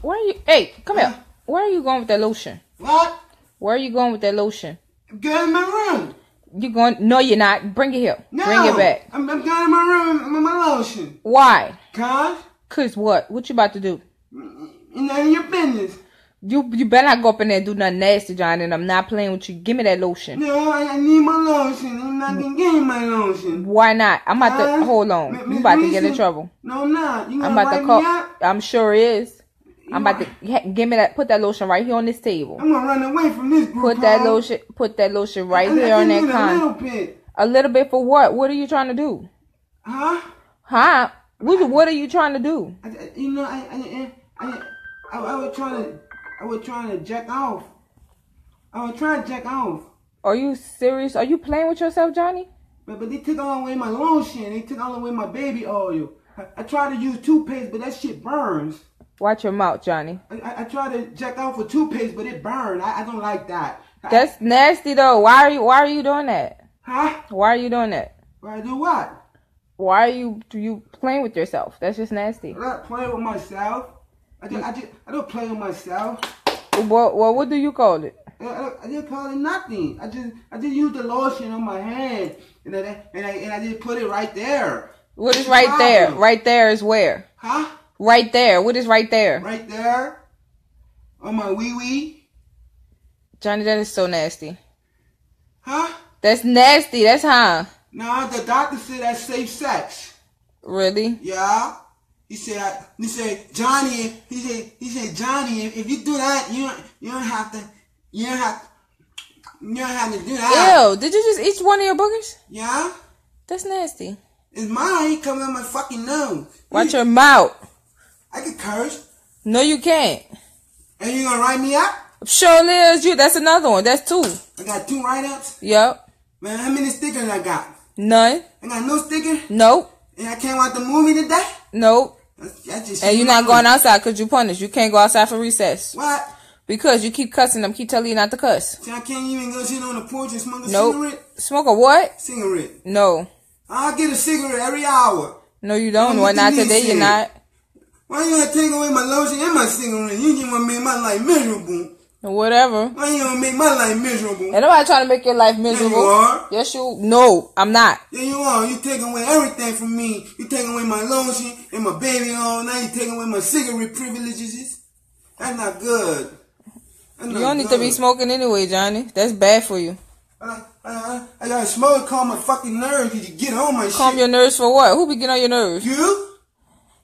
Where are you? Hey, come here. Where are you going with that lotion? What? Where are you going with that lotion? Get in my room. You going? No, you're not. Bring it here. No. Bring it back. I'm, I'm going in my room with my lotion. Why? Cause Cause what? What you about to do? none of your business. You you better not go up in there and do nothing nasty, John. And I'm not playing with you. Give me that lotion. No, I, I need my lotion. I'm not gonna get my lotion. Why not? I'm about to hold on. You about to get in trouble. No, I'm not. You I'm gonna about to call. I'm sure is. I'm about to give me that. Put that lotion right here on this table. I'm gonna run away from this group. Put that lotion. Put that lotion right I, I here on that con. A little bit. A little bit for what? What are you trying to do? Huh? Huh? What, what are you trying to do? I, I- you know, I, I, I, I, I was trying to, I was trying to jack off. I was trying to jack off, Are you serious? Are you playing with yourself, Johnny? but but they took all away my lotion. They took all away my baby oil. I, I tried to use toothpaste, but that shit burns. Watch your mouth, Johnny. I, I, I tried to jack off with toothpaste, but it burned. I, I don't like that. I- That's nasty though. Why are you why are you doing that? huh? Why are you doing that? Why do what? Why are you you playing with yourself? That's just nasty. I'm not playing with myself. I just, I just, I don't play with myself. Well, well what do you call it? I, I, I just call it nothing. I just I just use the lotion on my hand and I and I and I just put it right there. What is right there? Right there is where? Huh? Right there. What is right there? Right there. On my wee wee. Johnny, that is so nasty. Huh? That's nasty. That's huh? No, the doctor said that's safe sex. Really? Yeah. He said he said Johnny he said he said Johnny if, you do that you don't you don't have to you don't have you don't have to do that. Ew, did you just eat one of your boogers? Yeah? That's nasty. It's mine. He coming out my fucking nose. Watch your mouth. I can curse. No, you can't. And you gonna write me up? Sure is you. That's another one. That's two. I got two write ups. Yup. Man, how many stickers I got? None. I got no sticker. Nope. And I can't watch the movie today. Nope. And you're not going outside because you're punished. You can't go outside for recess. What? Because you keep cussing them, keep telling you not to cuss. See, I can't even go sit on the porch and smoke a Nope. cigarette. Smoke a what? Cigarette. No. I get a cigarette every hour. No, you don't. Why not today, you're not. Why you take away my lotion and my cigarette? You just wanna make my life miserable. Whatever. Why you gonna make my life miserable? Ain't nobody trying to make your life Yeah, you miserable. are. Yes, you. No, I'm not. Yeah, you are. You taking away everything from me. You taking away my lotion and my baby on. Now you taking away my cigarette privileges. That's not good. That's You not don't need to be smoking anyway, Johnny. That's bad for you. I, I, I, I gotta smoke calm my fucking nerves because you get on my Calm shit. your nerves for what? Who be getting on your nerves? You?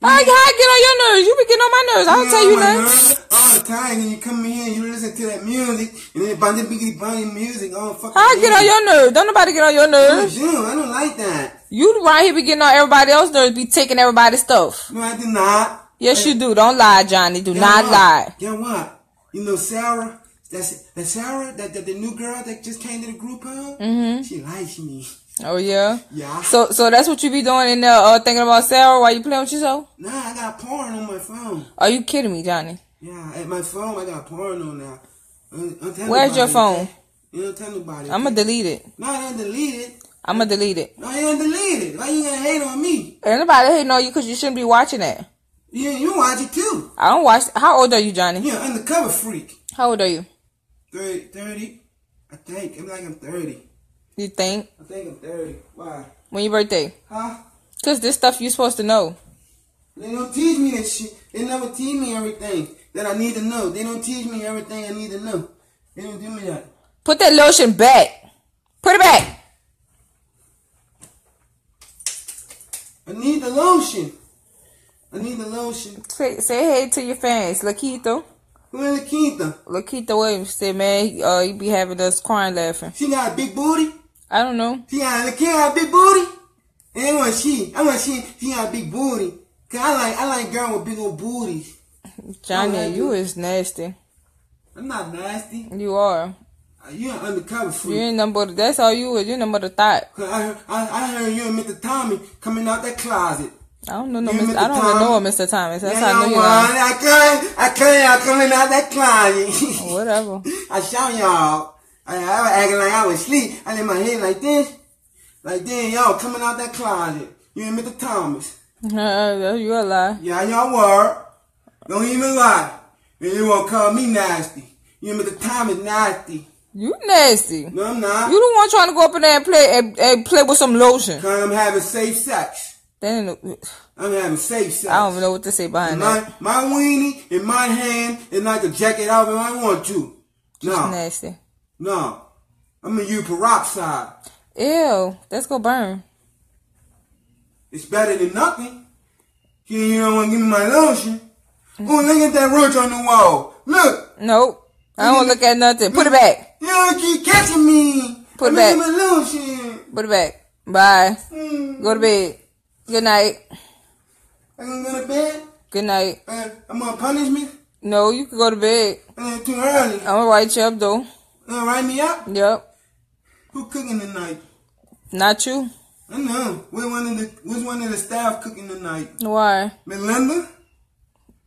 I, I get on your nerves. You be getting on my nerves. I don't tell you nothing. All the time, and you come in here and you listen to that music, and then bang biggity bang music all fucking I get on your nerves. Don't nobody get on your nerves. You, I don't like that. You right here be getting on everybody else's nerves, be taking everybody's stuff. No, I do not. Yes, you do. Don't lie, Johnny. Do not what? lie. Guess what? You know Sarah? That's that Sarah, that, that the new girl that just came to the group home. Mm-hmm. She likes me. Oh yeah. Yeah. So so that's what you be doing in there, uh, thinking about Sarah while you playing with yourself? Nah, I got porn on my phone. Are you kidding me, Johnny? Yeah, at my phone I got porn on now. Don't- don't tell Where's your phone? You don't tell nobody. I'ma delete it. No, I didn't delete it. I'ma delete it. No, you didn't delete it. Why you gonna hate on me? Ain't nobody hating on you because you shouldn't be watching that. Yeah, you watch it too. I don't watch. How old are you, Johnny? You're an undercover freak. How old are you? 30, 30? I think. I'm like I'm 30. You think? I think I'm 30. Why? When your birthday? Huh? Cause this stuff you're supposed to know. They don't teach me that shit. They never teach me everything that I need to know. They don't teach me everything I need to know. They don't do me that. Put that lotion back. Put it back. I need the lotion. I need the lotion. Say, say hey to your fans, Laquito. Who is the Quinta? Laquito Williams said, man, uh, he be having us crying laughing. She got a big booty. I don't know. She got a kid a big booty. And I want she. I want she. She got a big booty. Cause I like I like girl with big old booties. Johnny, Oh, I you is nasty. I'm not nasty. You are. Uh, You an undercover You ain't number. that's all you is. You but a thought. Cause I, I, I heard you and Mr. Tommy coming out that closet. I don't know no Mr. Mr. I don't even know what Mr. Thomas. That's Yeah, how I know you y'all lying. want. I can't, I can't, I'm coming out that closet. Whatever. I show y'all. I, I was acting like I was asleep. I let my head like this. Like then y'all coming out that closet. You and Mr. Thomas. Uh, you a lie. Yeah, y'all were. Don't even lie. And you won't call me nasty. You the time is nasty. You nasty. No, I'm not. You the one trying to go up in there and play and, and play with some lotion. Cause I'm having safe sex. Then I'm having safe sex. I don't even know what to say behind my, that. my weenie in my hand and I can jack it out if I want to. Just No, nasty. No. I'm gonna use peroxide. Ew, let's go burn. It's better than nothing. You, you don't want to give me my lotion. Oh, look at that roach on the wall. Look. Nope. I don't look at nothing. Put it back. You don't keep catching me. Put it back. gonna my lotion. Put it back. Bye. Mm. Go to bed. Good night. I'm gonna go to bed. Good night. Uh, I'm gonna punish me. No, you can go to bed. Uh, too early. I'm gonna write you up though. Uh, write me up. Yep. Who cooking tonight? Not you. I know. Which one of the Which one of the staff cooking tonight? Why? Melinda.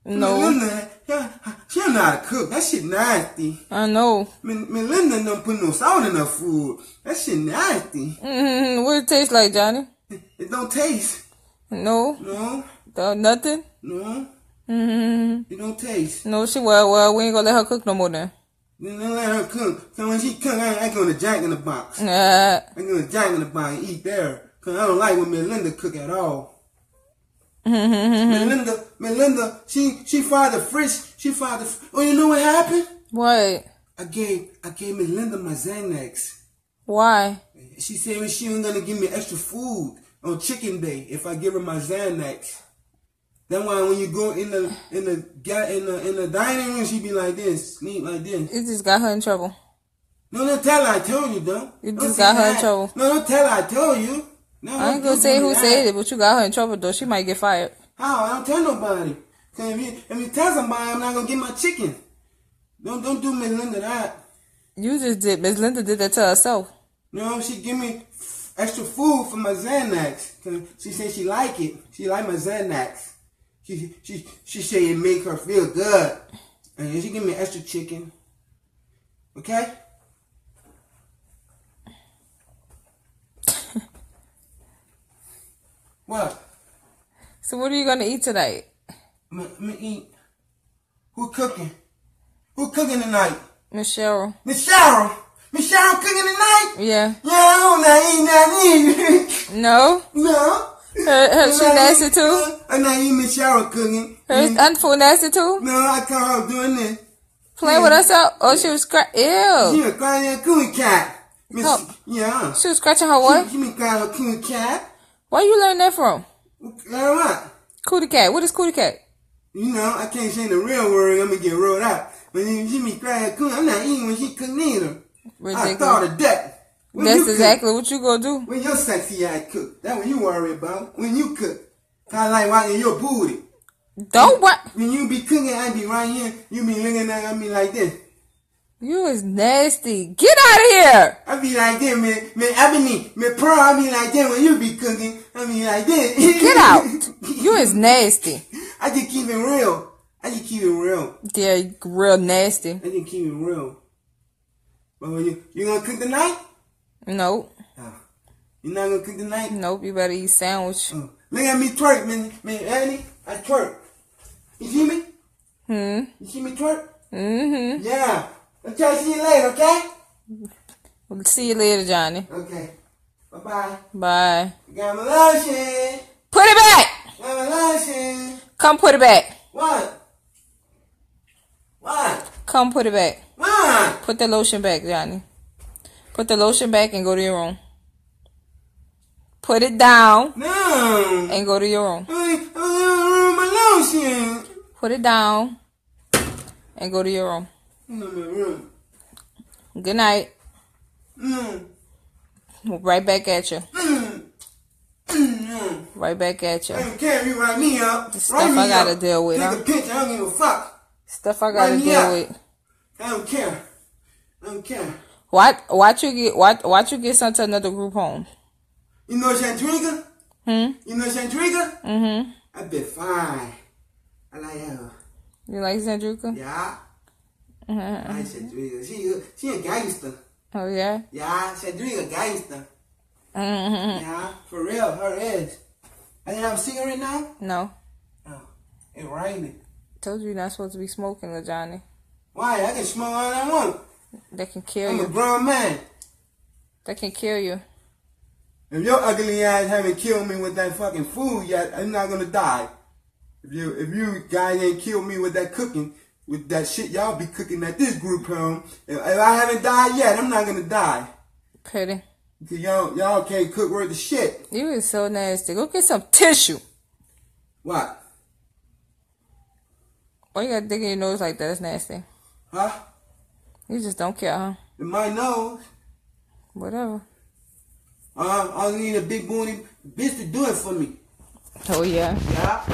No. Melinda, yeah, she don't know how to cook. That shit nasty. I know. Mel- Melinda don't put no salt in her food. That shit nasty. Mm-hmm. What it taste like, Johnny? It don't taste. No. No, Uh, nothing. no, Mm-hmm. it don't taste. No, she well, well, we ain't gonna let her cook no more then. Then let her cook. So when she cook, I, I go to Jack in the Box. Uh, I go to Jack in the Box and eat there. Cause I don't like when Melinda cook at all. Melinda, Melinda, she she fired the fridge. She fired the. Oh, you know what happened? what? I gave I gave Melinda my Xanax. Why? She said she ain't gonna give me extra food on chicken day if I give her my Xanax. That's why when you go in the in the ga- in the in the dining room, she be like this, sleep like this. It just got her in trouble. No, don't tell her I told you, though. You Don't just got her in trouble. No, don't tell her I told you. No, I ain't gonna say who said it, but you got her in trouble though. She might get fired. How? I don't tell nobody. Cause if you if you tell somebody, I'm not gonna get my chicken. Don't don't do Melinda that. You just did. Miss Linda did that to herself. No, she give me extra food for my Xanax. She said she like it. She like my Xanax. She she she say it make her feel good, and she give me extra chicken. Okay. what? So what are you gonna eat tonight? I'm I'm gonna eat. Who cooking? Who cooking tonight? Miss Cheryl. Miss Cheryl. Miss Cheryl cooking tonight? Yeah. Yeah, I don't not eat nothing. No. no. Her, her she nasty too. I'm not eating Miss Cheryl cooking. Her aunt food nasty too. No, I caught her doing this. Playing with herself. Oh, she was scratch. She Ew. was crying her coon cat. Miss, Oh. yeah. She was scratching her what? She, she been crying her coon cat. Where you learn that from? Learn what? Cootie cat. What is cootie cat? You know, I can't say the real word. I'm gonna get rolled out. But then she be crying coon. I'm not eating when she cook neither. I thought Ridiculous. of that. When That's you cook- exactly what you gonna do. When your sexy ass cook, that's what you worry about. When you cook, kind of like watching your booty. Don't what? When you be cooking, I be right here. You be looking at me like this. You is nasty. Get out of here. I be like this, man. Man, I be me pro. I be like this when you be cooking. I be like this. Get out. You is nasty. I just keep it real. I just keep it real. Yeah, real nasty. I just keep it real. But when you you gonna cook tonight? Nope. Oh, you not gonna cook tonight? Nope. You better eat sandwich. Oh, look at me twerk, man. Man, Annie, I twerk. You see me? Hmm. You see me twerk? Mm-hmm. Yeah. I'll try to see you later, okay? We'll see you later, Johnny. Okay. Bye bye. Bye. Got my lotion. Put it back. Got my lotion. Come put it back. What? What? Come put it back. What? Put the lotion back, Johnny. Put the lotion back and go to your room. Put it down No. and go to your room. I, I, my lotion. Put it down and go to your room. My room. Good night. Mm. Right back at you. Mm. Mm. Right back at you. I don't care if you write me up. The stuff I gotta up. deal with, Take huh? a picture. I don't give a fuck. Stuff I gotta deal yeah. with. I don't care. I don't care. Watch, watch you get, watch, watch you get sent to another group home. You know Shantrika? Hmm. You know Shantrika? Mm-hmm. I bet fine. I like her. You like Shantrika? Yeah. I Mm-hmm. like Shantrika. She, she a gangster. Oh yeah. Yeah, Shantrika gangster. Mm-hmm. Yeah, for real, her is. I didn't have a cigarette now? No. Oh, it raining. Told you you're not supposed to be smoking, Lil Johnny. Why? I can smoke all I want. That can kill I'm a you. grown man. They can kill you. If your ugly ass haven't killed me with that fucking food yet, I'm not gonna die. If you if you guys ain't killed me with that cooking, with that shit y'all be cooking at this group home, if, if I haven't died yet, I'm not gonna die. Petty. Cause y'all y'all can't cook worth the shit. You is so nasty. Go get some tissue. What? Why you got dick in your nose like that? That's nasty. Huh? You just don't care, huh? In my nose. Whatever. Uh, I need a big booty bitch to do it for me. Oh yeah. Yeah.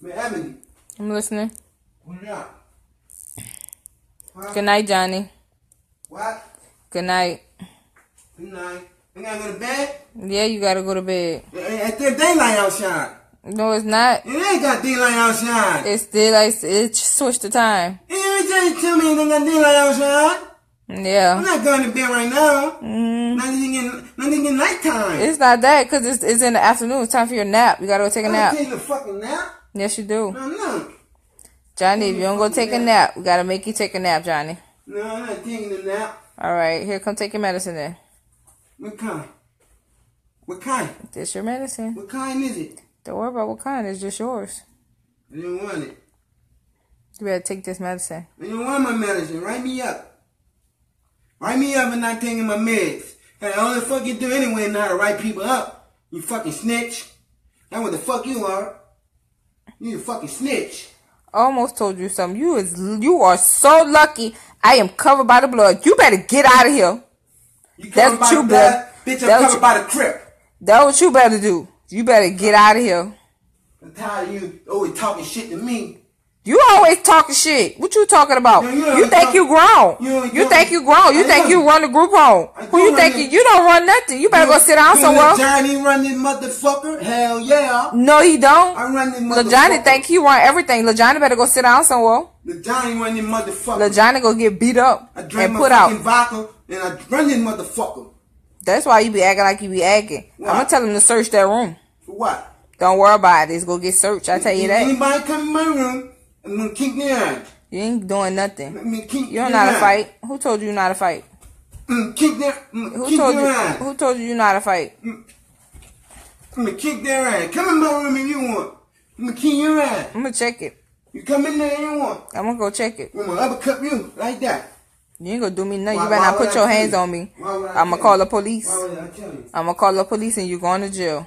Man, Emily, I'm listening. what up? Huh? Good night, Johnny. What? Good night. Good night. You gotta go to bed? Yeah, you gotta go to bed. It's still daylight outside. No, it's not. It ain't got daylight outside. It's like it switched the time. You ain't tell me it ain't got daylight outside. Yeah. I'm not going to bed right now. Mm, Not even in, not even nighttime. it's not that because it's, it's in the afternoon. It's time for your nap. You gotta go take a nap. taking a fucking nap. Yes, you do. No, no. Johnny, if you don't go take a nap, we gotta make you take a nap, Johnny. No, I'm not taking a nap. All right, here, come take your medicine then. What kind? What kind? This your medicine. What kind is it? Don't worry about what kind. It's just yours. I didn't want it. You better take this medicine. I didn't want my medicine. Write me up. Write me up and not taking my meds. All the fuck you do anyway is know how to write people up. You fucking snitch. That's what the fuck you are. You a fucking snitch. I almost told you something. You is you are so lucky. I am covered by the blood. You better get out of here. You That's by you, the blood. Bitch, I'm That's covered you. by the crip. That's what you better do. You better get out of here. I'm tired of you always talking shit to me. You always talking shit. What you talking about? No, you you think talk- you grown? you You, always talk- think you grown? You think you run the group home? Who you think you, you don't run nothing? You better go sit down You somewhere. Johnny run this motherfucker? Hell yeah. No, he don't. I run this motherfucker. Johnny think he run everything. Johnny better go sit down somewhere. The Johnny run this motherfucker. Lil Johnny go get beat up I drank and put out. vodka and I run this motherfucker. That's why you be acting like you be acting. I'm gonna tell him to search that room. For what? Don't worry about it. It's gonna get searched. I tell you that. Anybody come in my room, I'm gonna kick their ass. You ain't doing nothing. Let me kick You don't their know how to ass. fight. Who told you how to fight? Mm, kick their, mm, Who kick told their you? ass. Who told you you know how to fight? I'm gonna kick their ass. Come in my room if you want. I'm gonna kick your ass. I'm gonna check it. You come in there if you want. I'm gonna go check it. I'm gonna uppercut you like that. You ain't gonna do me nothing. Why- You better not put I your hands you? on me. I'm gonna call the police. Why would I tell you? I'm gonna call the police and you going to jail.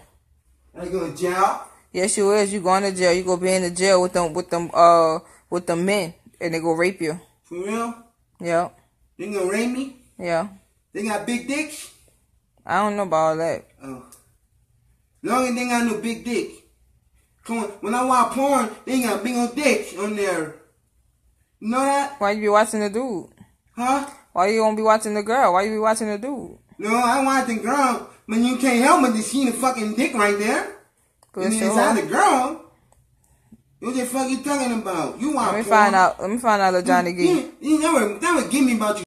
I go to jail. Yes, you is. You going to jail. You gonna be in the jail with them with them uh with them men and they go rape you. For real? Yeah, They gonna rape me? yeah. They got big dicks? I don't know about all that. Oh. Long as they got no big dick. Come on, when I watch porn, they got big old dicks on there. You know that? Why you be watching the dude? Huh? Why you gonna be watching the girl? Why you be watching the dude? No, I watch the girl, but you can't help but to see the fucking dick right there. Good and inside the girl. What the fuck you talking about? You want Let me porn. find out. Let me find out. Let Johnny get. You, you never, never give me about you